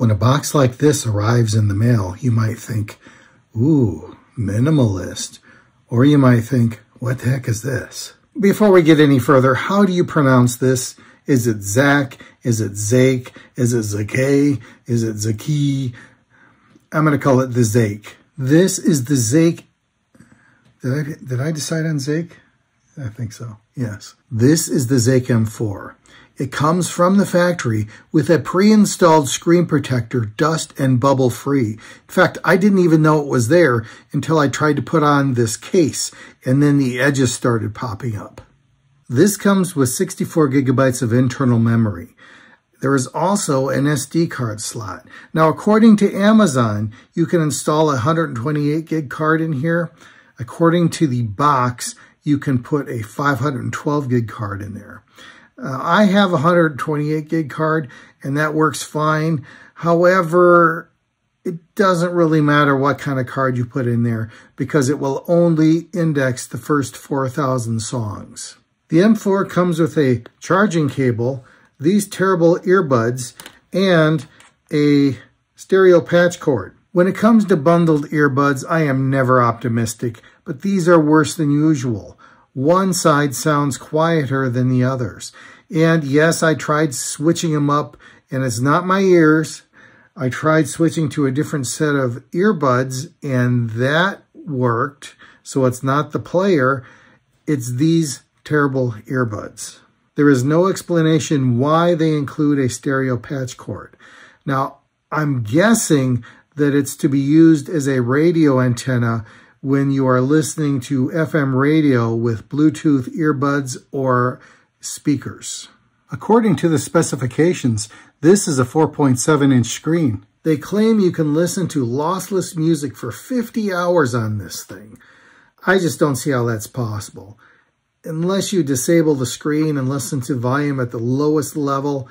When a box like this arrives in the mail, you might think, ooh, minimalist. Or you might think, what the heck is this? Before we get any further, how do you pronounce this? Is it Zach? Is it Zake? Is it Zake? Is it Zaki? I'm going to call it the Zake. This is the Zake. Did I, did I decide on Zake? I think so. Yes. This is the Zake M4. It comes from the factory with a pre-installed screen protector, dust and bubble free. In fact, I didn't even know it was there until I tried to put on this case and then the edges started popping up. This comes with 64 gigabytes of internal memory. There is also an SD card slot. Now, according to Amazon, you can install a 128 gig card in here. According to the box, you can put a 512 gig card in there. Uh, I have a 128 gig card and that works fine. However, it doesn't really matter what kind of card you put in there because it will only index the first 4,000 songs. The M4 comes with a charging cable, these terrible earbuds, and a stereo patch cord. When it comes to bundled earbuds, I am never optimistic, but these are worse than usual one side sounds quieter than the others. And yes, I tried switching them up, and it's not my ears. I tried switching to a different set of earbuds, and that worked. So it's not the player, it's these terrible earbuds. There is no explanation why they include a stereo patch cord. Now, I'm guessing that it's to be used as a radio antenna when you are listening to FM radio with Bluetooth earbuds or speakers. According to the specifications, this is a 4.7 inch screen. They claim you can listen to lossless music for 50 hours on this thing. I just don't see how that's possible. Unless you disable the screen and listen to volume at the lowest level,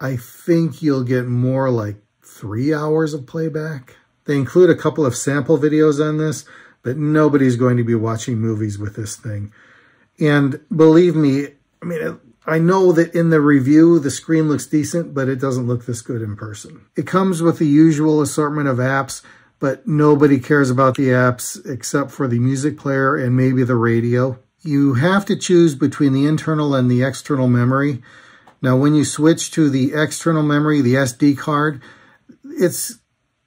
I think you'll get more like three hours of playback. They include a couple of sample videos on this, but nobody's going to be watching movies with this thing. And believe me, I mean, I know that in the review, the screen looks decent, but it doesn't look this good in person. It comes with the usual assortment of apps, but nobody cares about the apps except for the music player and maybe the radio. You have to choose between the internal and the external memory. Now, when you switch to the external memory, the SD card, it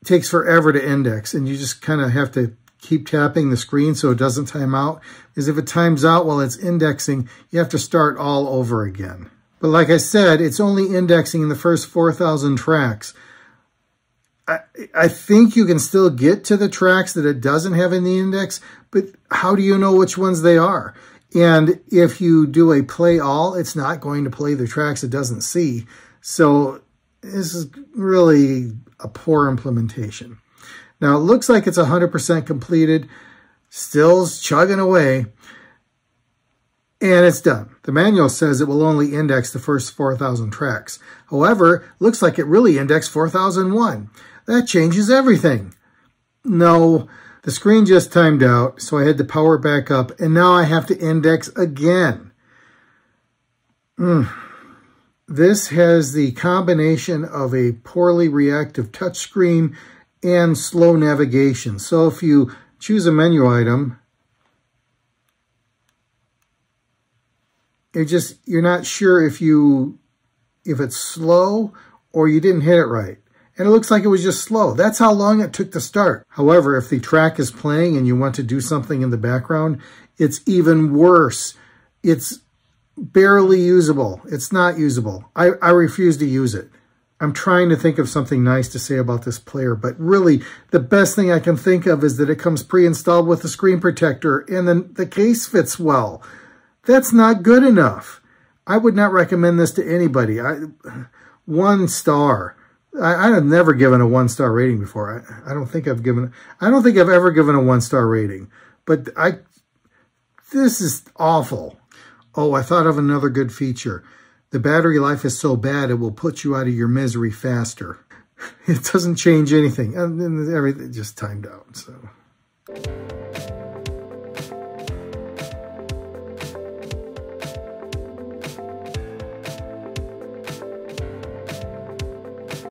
takes forever to index, and you just kind of have to keep tapping the screen so it doesn't time out. Because if it times out while it's indexing, you have to start all over again. But like I said, it's only indexing in the first 4,000 tracks. I, I think you can still get to the tracks that it doesn't have in the index, but how do you know which ones they are? And if you do a play all, it's not going to play the tracks it doesn't see. So this is really a poor implementation. Now, it looks like it's 100% completed, still chugging away, and it's done. The manual says it will only index the first 4,000 tracks. However, looks like it really indexed 4001. That changes everything. No, the screen just timed out, so I had to power it back up, and now I have to index again. Mm. This has the combination of a poorly reactive touchscreen and slow navigation. So if you choose a menu item, it just you're not sure if you if it's slow or you didn't hit it right. And it looks like it was just slow. That's how long it took to start. However, if the track is playing and you want to do something in the background, it's even worse. It's barely usable. It's not usable. I, I refuse to use it. I'm trying to think of something nice to say about this player, but really the best thing I can think of is that it comes pre-installed with a screen protector and then the case fits well. That's not good enough. I would not recommend this to anybody. I, one star. I, I have never given a one-star rating before. I, I don't think I've given, I don't think I've ever given a one-star rating, but I, this is awful. Oh, I thought of another good feature. The battery life is so bad, it will put you out of your misery faster. It doesn't change anything. And everything just timed out, so...